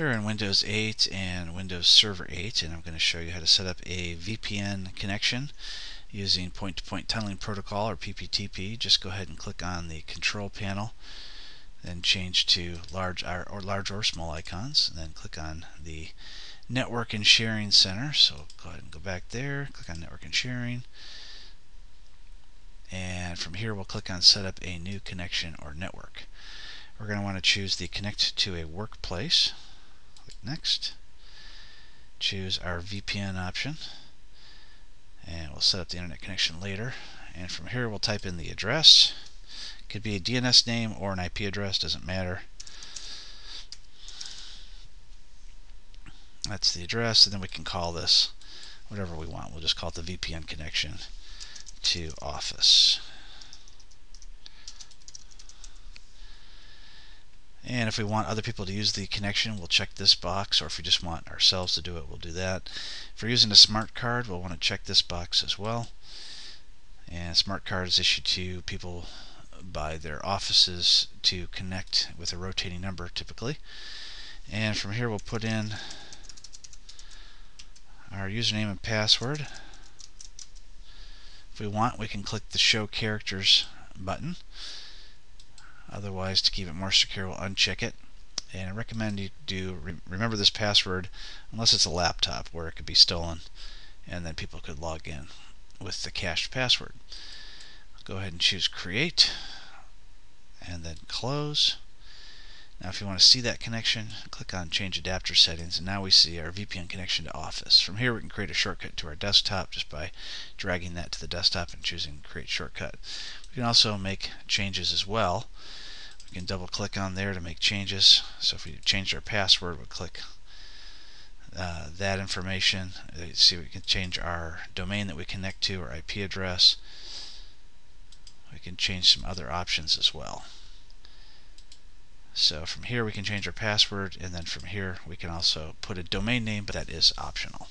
We're in Windows 8 and Windows Server 8 and I'm going to show you how to set up a VPN connection using point-to-point -point tunneling protocol or PPTP. Just go ahead and click on the control panel then change to large or large or small icons then click on the network and sharing center. So go ahead and go back there click on network and sharing. And from here we'll click on set up a new connection or network. We're going to want to choose the connect to a workplace next. Choose our VPN option. And we'll set up the internet connection later. And from here we'll type in the address. Could be a DNS name or an IP address doesn't matter. That's the address and then we can call this whatever we want. We'll just call it the VPN connection to office And if we want other people to use the connection, we'll check this box, or if we just want ourselves to do it, we'll do that. If we're using a smart card, we'll want to check this box as well. And smart card is issued to people by their offices to connect with a rotating number typically. And from here we'll put in our username and password. If we want, we can click the Show Characters button. Otherwise, to keep it more secure, we'll uncheck it. And I recommend you do re remember this password unless it's a laptop where it could be stolen and then people could log in with the cached password. Go ahead and choose create and then close. Now if you want to see that connection, click on change adapter settings and now we see our VPN connection to Office. From here we can create a shortcut to our desktop just by dragging that to the desktop and choosing create shortcut. We can also make changes as well. We can double click on there to make changes. So if we change our password, we'll click uh, that information. Uh, see, we can change our domain that we connect to, our IP address. We can change some other options as well. So from here we can change our password and then from here we can also put a domain name but that is optional.